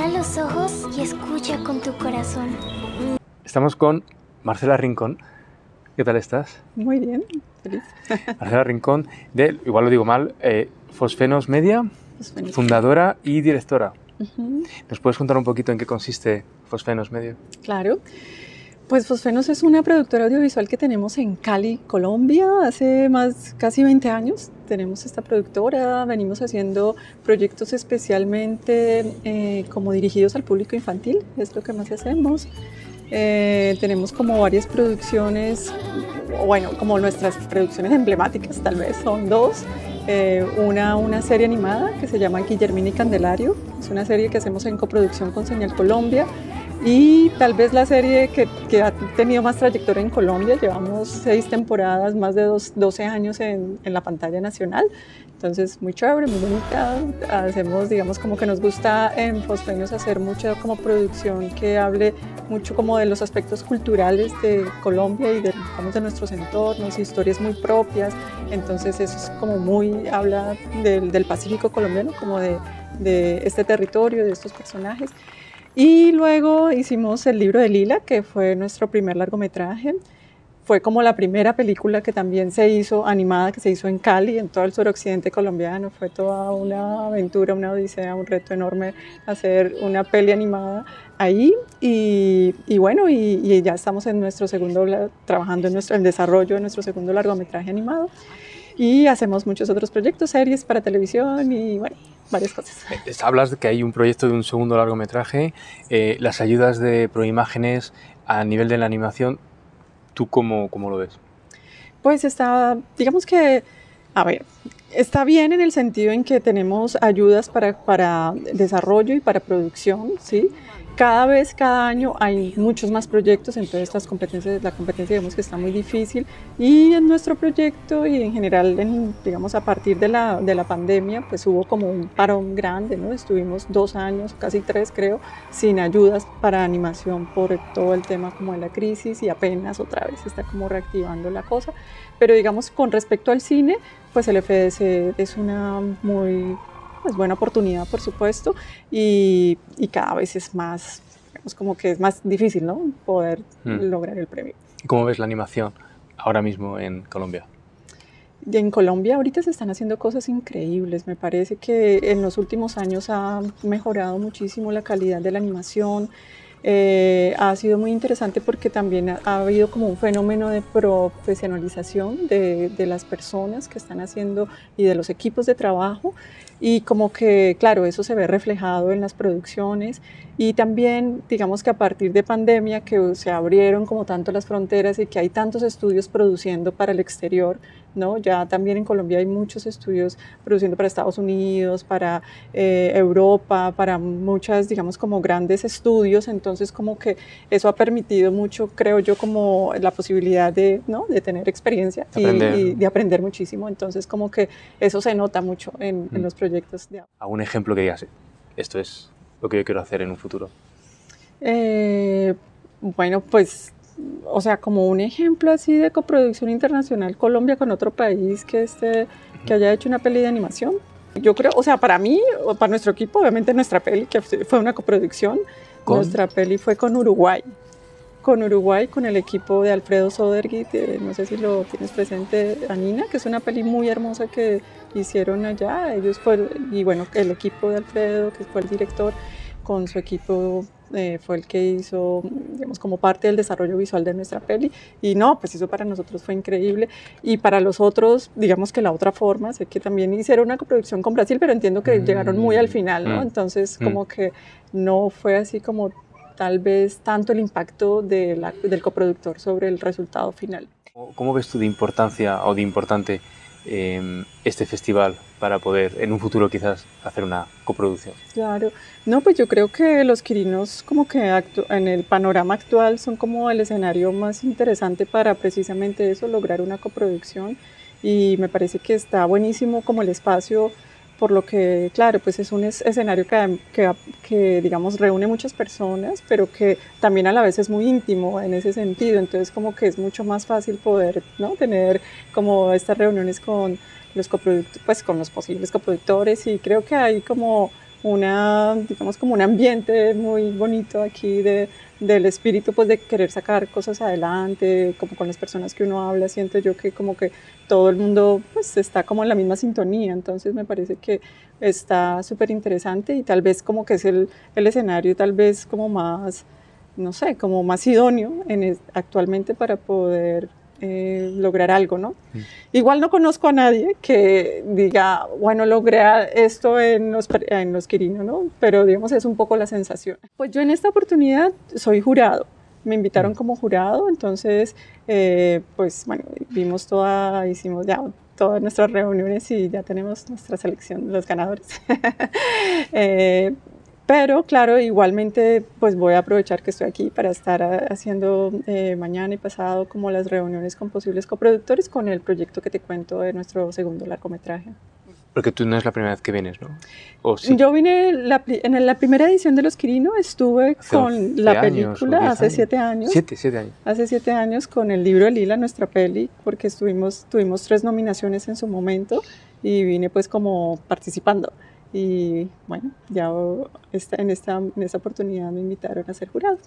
Cierra los ojos y escucha con tu corazón. Estamos con Marcela Rincón. ¿Qué tal estás? Muy bien, feliz. Marcela Rincón, de, igual lo digo mal, eh, Fosfenos Media, Fosfenos. fundadora y directora. Ujú, ¿Nos puedes contar un poquito en qué consiste Fosfenos Media? Claro. Pues Fosfenos es una productora audiovisual que tenemos en Cali, Colombia, hace más casi 20 años. Tenemos esta productora, venimos haciendo proyectos especialmente eh, como dirigidos al público infantil, es lo que más hacemos. Eh, tenemos como varias producciones, bueno, como nuestras producciones emblemáticas tal vez son dos. Eh, una, una serie animada que se llama Guillermina y Candelario, es una serie que hacemos en coproducción con Señal Colombia y tal vez la serie que, que ha tenido más trayectoria en Colombia, llevamos seis temporadas, más de dos, 12 años en, en la pantalla nacional, entonces muy chévere, muy bonita, hacemos digamos como que nos gusta en Fosfenos hacer mucha como producción que hable mucho como de los aspectos culturales de Colombia y de, digamos, de nuestros entornos, historias muy propias, entonces eso es como muy, habla del, del Pacífico colombiano, como de, de este territorio, de estos personajes. Y luego hicimos el libro de Lila, que fue nuestro primer largometraje. Fue como la primera película que también se hizo animada, que se hizo en Cali, en todo el suroccidente colombiano. Fue toda una aventura, una odisea, un reto enorme hacer una peli animada ahí. Y, bueno, y, ya estamos en nuestro segundo, trabajando en nuestro, el desarrollo de nuestro segundo largometraje animado. Y hacemos muchos otros proyectos, series para televisión y bueno, varias cosas. Eh, Hablas de que hay un proyecto de un segundo largometraje, eh, las ayudas de Proimágenes a nivel de la animación, ¿tú cómo, cómo lo ves? Pues está, digamos que, a ver, está bien en el sentido en que tenemos ayudas para, para desarrollo y para producción, ¿sí? Cada vez, cada año hay muchos más proyectos, entonces las competencias, la competencia digamos que está muy difícil y en nuestro proyecto y en general, en, digamos a partir de la, de la pandemia, pues hubo como un parón grande, ¿no? Estuvimos dos años, casi tres creo, sin ayudas para animación por todo el tema como de la crisis y apenas otra vez está como reactivando la cosa, pero digamos con respecto al cine, pues el FDC es una muy pues buena oportunidad, por supuesto, y, y, cada vez es más, digamos, como que es más difícil, ¿no? Poder mm. lograr el premio. ¿Cómo ves la animación ahora mismo en Colombia? Y en Colombia ahorita se están haciendo cosas increíbles. Me parece que en los últimos años ha mejorado muchísimo la calidad de la animación. Eh, ha sido muy interesante porque también ha, ha, habido como un fenómeno de profesionalización de, de, las personas que están haciendo y de los equipos de trabajo. Y como que, claro, eso se ve reflejado en las producciones. Y también, digamos que a partir de pandemia que se abrieron como tanto las fronteras y que hay tantos estudios produciendo para el exterior, ¿no? Ya también en Colombia hay muchos estudios produciendo para Estados Unidos, para eh, Europa, para muchas, digamos, como grandes estudios, entonces como que eso ha permitido mucho, creo yo, como la posibilidad de, ¿no? de tener experiencia y, y, de aprender muchísimo, entonces como que eso se nota mucho en, mm. en los proyectos. De... ¿Algún ejemplo que digas, esto es lo que yo quiero hacer en un futuro? Eh, bueno, pues o sea, como un ejemplo así de coproducción internacional Colombia con otro país que, esté, que haya hecho una peli de animación. Yo creo, o sea, para mí, o para nuestro equipo, obviamente nuestra peli, que fue una coproducción, ¿Con? nuestra peli fue con Uruguay. Con Uruguay, con el equipo de Alfredo Sodergui, no sé si lo tienes presente, Anina, que es una peli muy hermosa que hicieron allá. Ellos fueron, y bueno, el equipo de Alfredo, que fue el director, con su equipo eh, fue el que hizo, digamos, como parte del desarrollo visual de nuestra peli. Y no, pues eso para nosotros fue increíble. Y para los otros, digamos que la otra forma, sé que también hicieron una coproducción con Brasil, pero entiendo que mm. llegaron muy al final, ¿no? Mm. Entonces, como mm. que no fue así como tal vez tanto el impacto de la, del coproductor sobre el resultado final. ¿Cómo ves tú de importancia o de importante eh, este festival para poder en un futuro quizás hacer una coproducción? Claro, no, pues yo creo que los Quirinos como que en el panorama actual son como el escenario más interesante para precisamente eso, lograr una coproducción y me parece que está buenísimo como el espacio por lo que, claro, pues es un escenario que, que, digamos, reúne muchas personas, pero que también a la vez es muy íntimo en ese sentido, entonces como que es mucho más fácil poder, ¿no? Tener como estas reuniones con los coproductores, pues con los posibles coproductores y creo que hay como una, digamos, como un ambiente muy bonito aquí de, del espíritu, pues de querer sacar cosas adelante, como con las personas que uno habla, siento yo que como que todo el mundo pues está como en la misma sintonía, entonces me parece que está súper interesante y tal vez como que es el, el escenario tal vez como más no sé, como más idóneo en actualmente para poder eh, lograr algo, ¿no? Mm. Igual no conozco a nadie que diga, bueno, logré esto en los, en los Quirino, ¿no? Pero digamos, es un poco la sensación. Pues yo en esta oportunidad soy jurado. Me invitaron mm. como jurado, entonces, eh, pues bueno, vimos toda, hicimos ya todas nuestras reuniones y ya tenemos nuestra selección, los ganadores. eh, pero claro, igualmente pues voy a aprovechar que estoy aquí para estar ah, haciendo eh, mañana y pasado como las reuniones con posibles coproductores con el proyecto que te cuento de nuestro segundo largometraje. Porque tú no es la primera vez que vienes, ¿no? Yo vine en la primera edición de Los Quirino, estuve con la película hace siete años. Siete, siete años. Hace siete años con el libro de Lila, nuestra peli, porque estuvimos, tuvimos tres nominaciones en su momento y vine pues como participando. Y bueno, ya en esta, en esta oportunidad me invitaron a ser jurado.